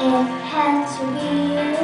it had to be.